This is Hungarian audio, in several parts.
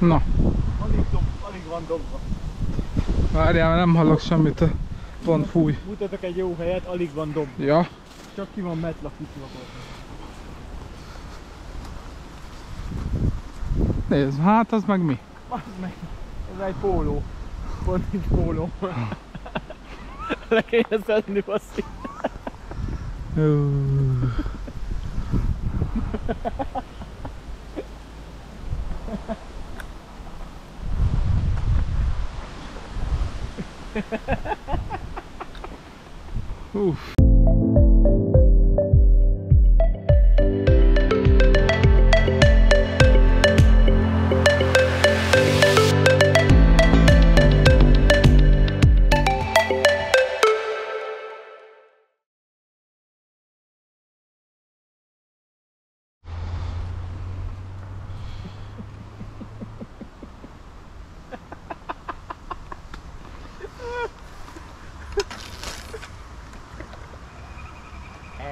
Na, Alig, dob, alig van dobva. várjál, nem hallok semmit. Pont fúj. Mutatok egy jó helyet, alig van dobva. Ja, Csak ki van metlakítva. nézd, hát az meg mi? Az meg, ez egy póló. Pont nincs póló. Le kéne szedni, basszik. Ö,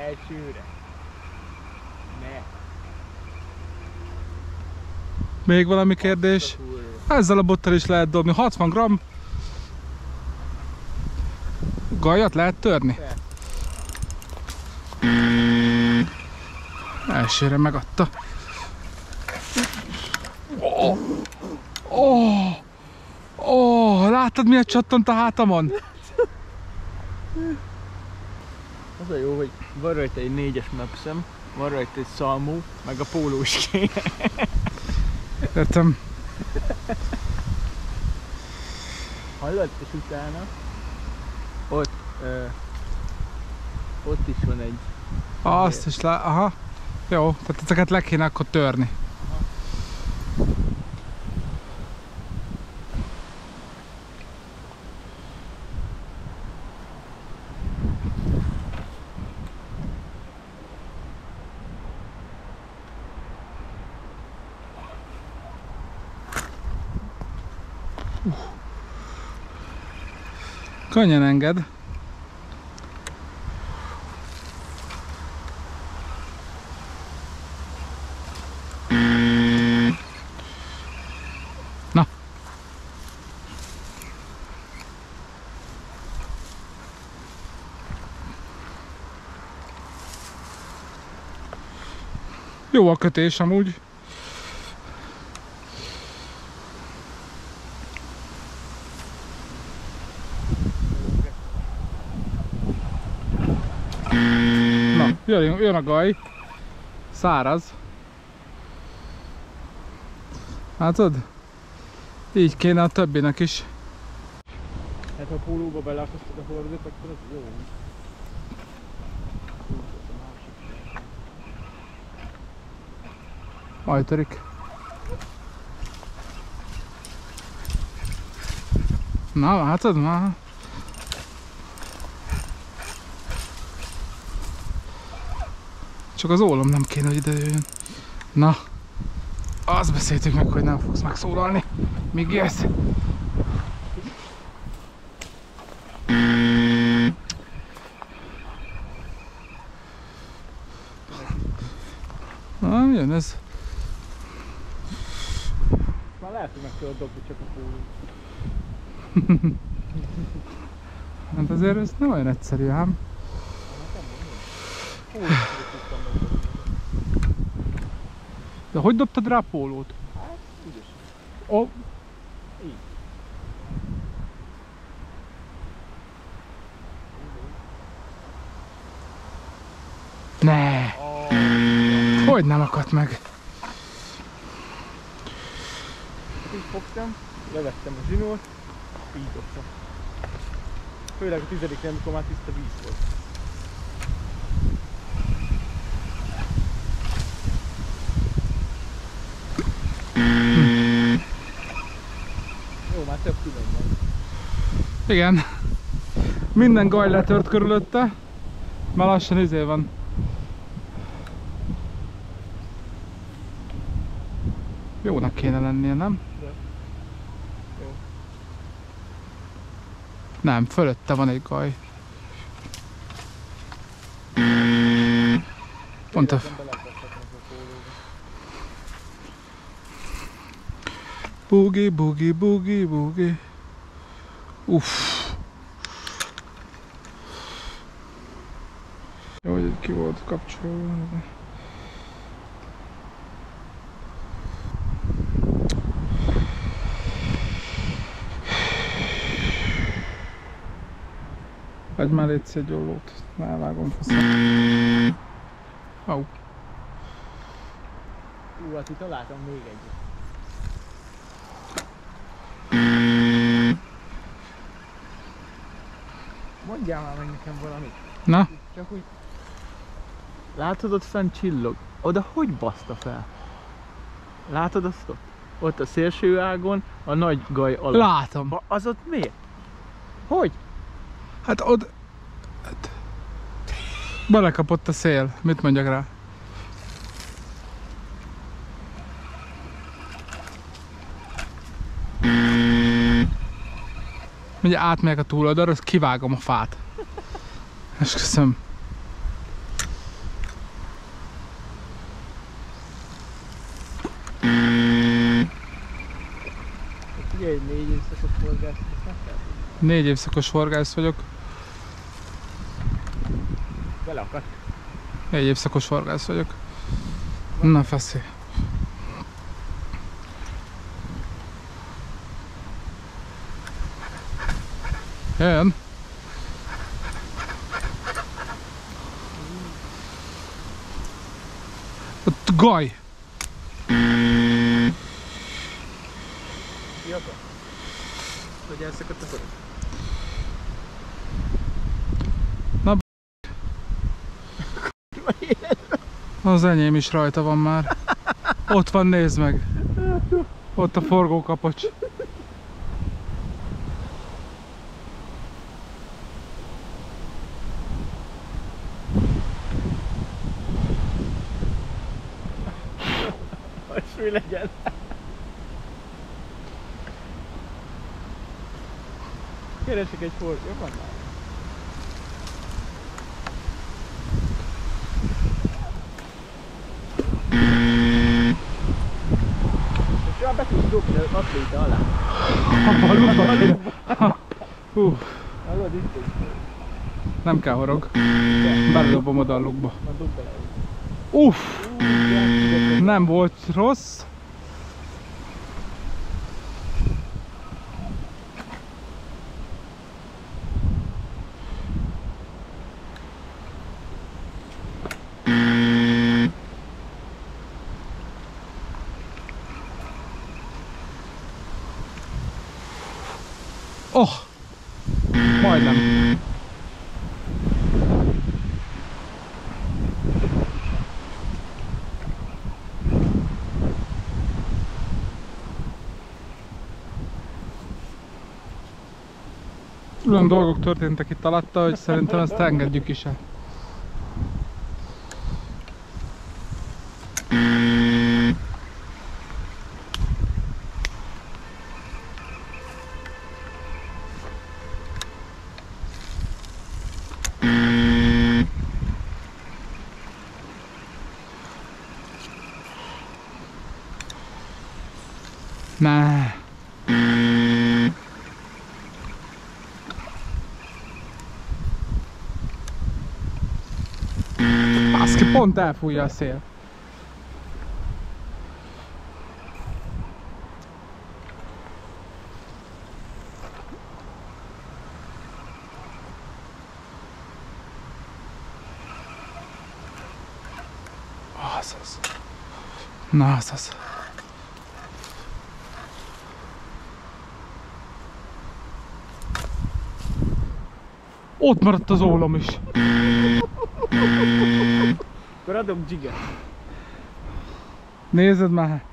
Elsőre. Ne. Még valami kérdés? Ezzel a bottal is lehet dobni. 60 gram. Gajat lehet törni? Elsőre megadta. Oh, oh, oh, láttad miért csattant a hátamon? Az a jó, hogy van rajta egy négyes mapszem, van rajta egy szalmú, meg a pólós kéne. Értem. Hallod? És utána ott, ö, ott is van egy Azt is lá... Aha. Jó, tehát ezeket le kéne akkor törni. Könnyen enged. Na. Jó a kötés amúgy. Na, jön, jön a gaj. Száraz. Látod? Így kéne a többinek is. Hát ha a pólóba beleakasztod a hordót, akkor az jó. Majd törik. Na, látod már? Csak az ólom nem kéne, hogy ide jöjjön. Na, azt beszéltük meg, hogy nem fogsz megszólalni. Míg jössz. Na, jön ez. Már lehet, hogy meg tudod dobni csak a pólót. Hát azért ez nem olyan egyszerű ám. Hú, megdobni. De hogy dobtad rá a pólót? Hát, Így. ne! Ah, Hogy nem akadt meg? így fogtam, levettem a zsinót, így dobtam. Főleg a tizediknél, amikor már tiszta víz volt. Már több külön van. Igen. Minden gaj letört körülötte. Már lassan izé van. Jónak kéne lennie, nem? Jó. Nem, fölötte van egy gaj. Pont a... Életemben levettem a pólóba. Boogie, boogie, boogie, boogie. Uff. Jó, hogy ki volt kapcsolva. Adj már egy ollót, elvágom faszom. Au. Ú, hát itt találtam még egyet. Mondjál már meg nekem valamit. Na, Csak úgy... Látod ott fent csillog? Oda hogy baszta fel? Látod azt ott? Ott a szélső ágon, a nagy gaj alatt. látom. Ba, az ott miért? Hogy? Hát ott... Hát... Belekapott a szél. Mit mondjak rá? Ugye átmegyek a túloldalra, azt kivágom a fát. És köszönöm. Ugye négy évszakos forgás. Négy évszakos horgász vagyok. Beleakadt. Négy évszakos horgász vagyok. Na feszé. Jön. Ott gaj. Fiatal? Hogy elszakadt a forog? Az enyém is rajta van már. Ott van, nézd meg. Ott a forgókapocs. Hogy mi legyen? Keresek egy ford, jó van már? Ja, be tudsz dugni az atléta alá. A lukba. Hú, nem kell horog. Beledobom oda a lukba. Már dugd bele. Uff, nem volt rossz. Oh! Majdnem. Olyan dolgok történtek itt alatta, hogy szerintem ezt engedjük is el. Ne. Baszki, pont elfújja a szél. Az az. Na, az az. Ott maradt az ólom is. Akkor adok dzsiget. Nézed már.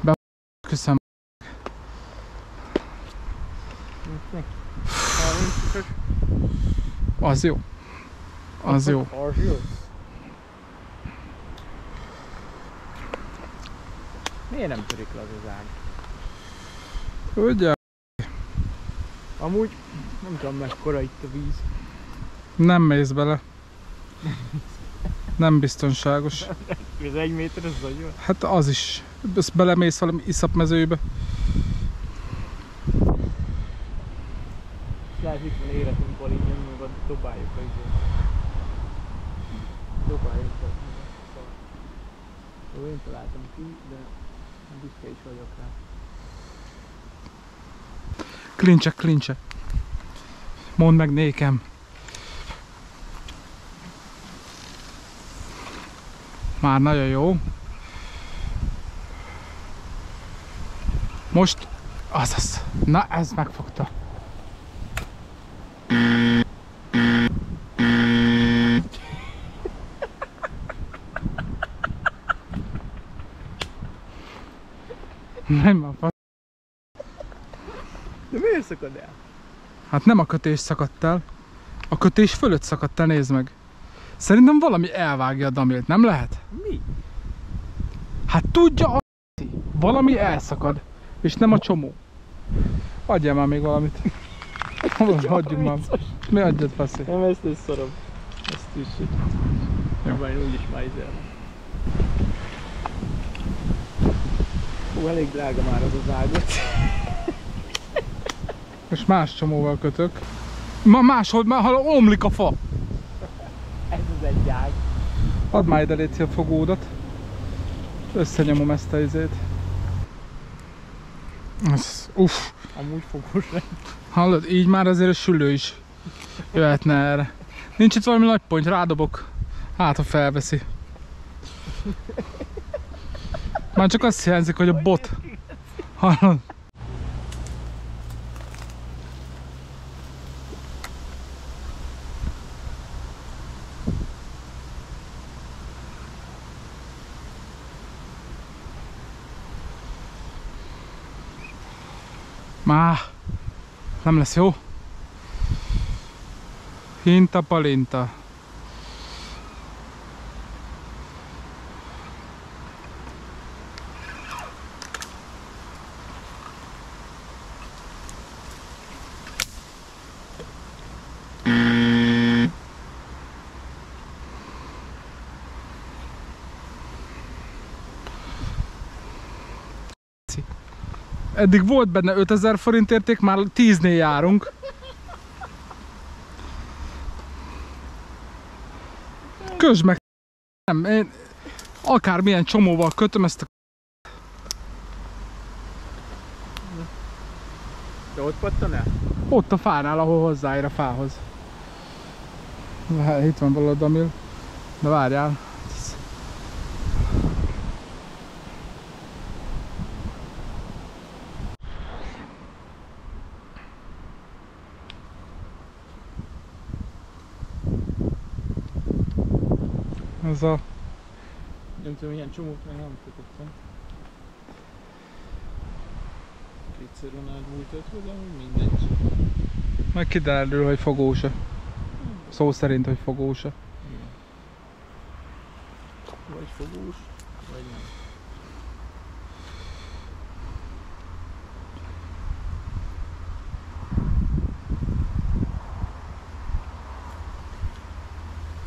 Be köszönöm. Az jó. Az jó. Az jó. Miért nem törik le az az ág? Ugye? Amúgy nem tudom mekkora itt a víz. Nem mész bele. Nem biztonságos. Ez egy méter, ez nagyon. Hát az is. Ezt belemész valami iszapmezőbe. Lehet itt van életünk balinyon, meg a dobáljuk a izét. Dobáljuk a. Jó, én találtam ki, de büszke is vagyok rá. Klincsek, klincsek. Mondd meg nékem. Már nagyon jó. Most, azaz. Na, ez megfogta. Nem a fa- De miért szakad el? Hát nem a kötés szakadt el. A kötés fölött szakadt el, nézd meg. Szerintem valami elvágja a damilt, nem lehet? Mi? Hát tudja a Valami elszakad. És nem a csomó. Adjál már még valamit. Hagyjuk már. Mi adjad, faszi? Nem, ezt is szorom. Ezt is. Majd úgyis májzel. Hú, elég drága már az az ágat. Most más csomóval kötök. Ma máshol már hal omlik a fa. Ez az egy ág. Add már ide légy a fogódat. Összenyomom ezt a izét. Ez, uff. Amúgy fogós. Hallod, így már azért a sülő is jöhetne erre. Nincs itt valami nagy pont, rádobok. Hát, ha felveszi. Már csak azt hiányzik, hogy a bot. Hallod? Már nem lesz jó. Hinta palinta. Eddig volt benne 5000 forint érték, már 10-nél járunk. Közd meg! Nem, én akármilyen csomóval kötöm ezt a... De ott pattan el? Ott a fánál, ahol hozzáér a fához. Hát, Itt van valahol Damil. De várjál. Ez a... Nem tudom, ilyen csomót meg nem kötöttem. Kétszer Ronald múltat, de mindegy. Meg kiderül, hogy fogósa. Szó szerint, hogy fogósa. Vagy fogós, vagy nem.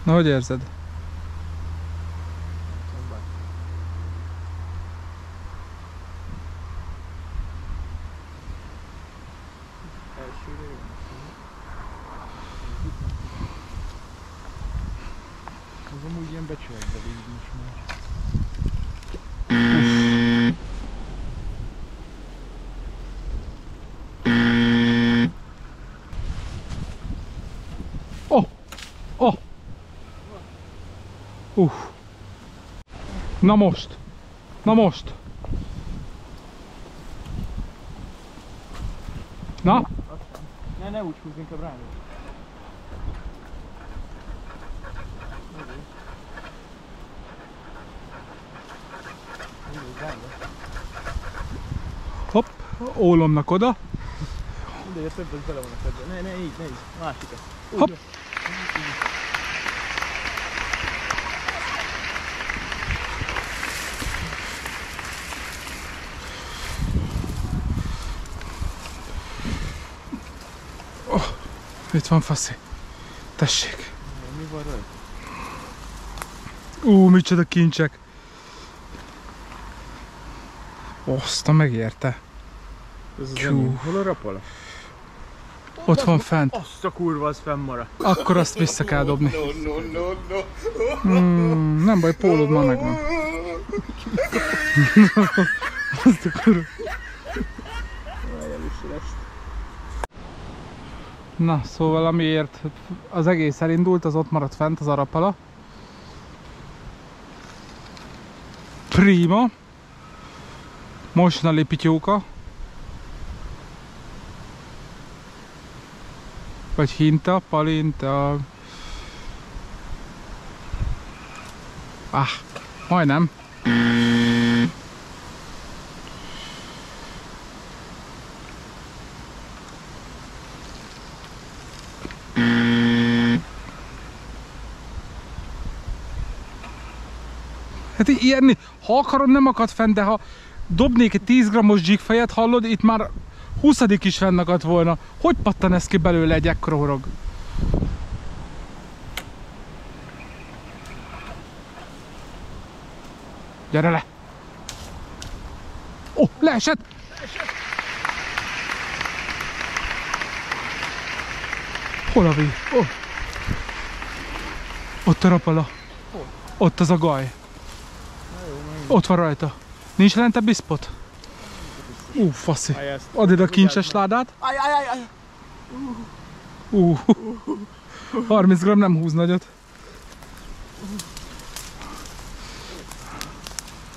Na, hogy érzed? Tovább. Elsőre jó. Az amúgy ilyen becsületbe végig is már. Uff. Na most. Na most. Na, Ne, ne úgy húzz, inkább rá. hopp, ólomnak oda. Mindegy, a többet bele van a kedve. Ne, ne, így, ne így. Másikat. Hopp. jó. Itt van faszi. Tessék. Mi van rajta? Ú, micsoda kincsek. Azt a megérte. Ez az enyém. Hol a rapala? Ott van fent. Azt a kurva, az fennmaradt. Akkor azt vissza kell dobni. Hmm, nem baj, pólód már megvan. Azt a kurva. Na, szóval amiért az egész elindult, az ott maradt fent, az arapala. Prima. Mosna pityóka. Vagy hinta, palinta. Ah, majdnem. Hát ilyen, ha akarom, nem akad fenn, de ha dobnék egy 10 grammos jigfejet, hallod, itt már 20 is fennakadt volna. Hogy pattan ez ki belőle egy ekkora horog? Gyere le! Ó, oh, leesett! Hol a víz? Oh. Ott a rapala. Ott az a gaj. Ott van rajta. Nincs lente biszpot? Ú, faszi. Add ide a kincses ládát. Ú, 30 gram nem húz nagyot.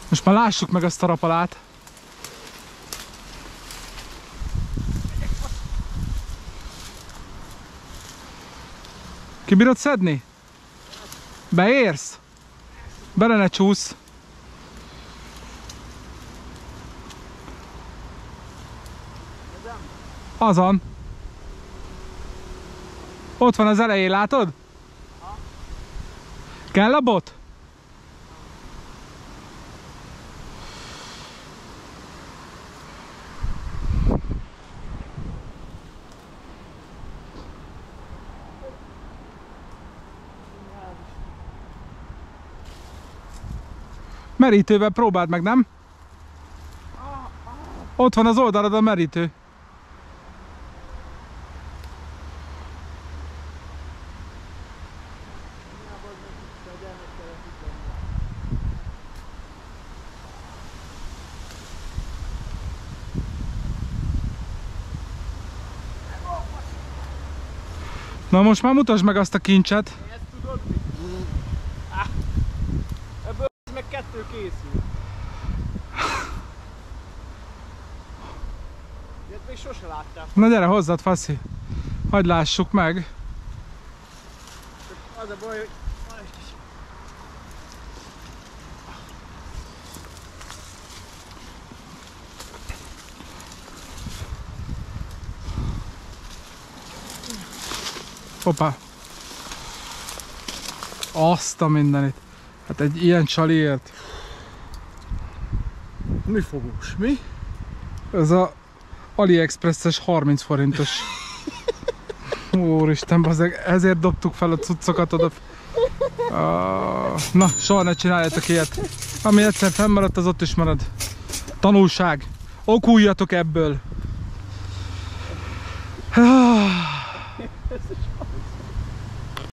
Most már lássuk meg azt a rapalát. Ki bírod szedni? Beérsz? Bele ne csúsz. Azon. Ott van az elején, látod? Kell a bot? Merítővel próbáld meg, nem? Ott van az oldalad a merítő. Na most már mutasd meg azt a kincset. Ezt tudod mi? Ah. Ebből meg kettő készül. Ilyet még sose láttam. Na gyere, hozzad, faszi. Hagy lássuk meg. Az a baj, hogy van egy kis... Hoppá. Azt a mindenit. Hát egy ilyen csaliért. Mi fogós? Mi? Ez a AliExpress-es 30 forintos. Úristen, bazeg, ezért dobtuk fel a cuccokat oda. Na, soha ne csináljátok ilyet. Ami egyszer fennmaradt, az ott is marad. Tanulság. Okuljatok ebből.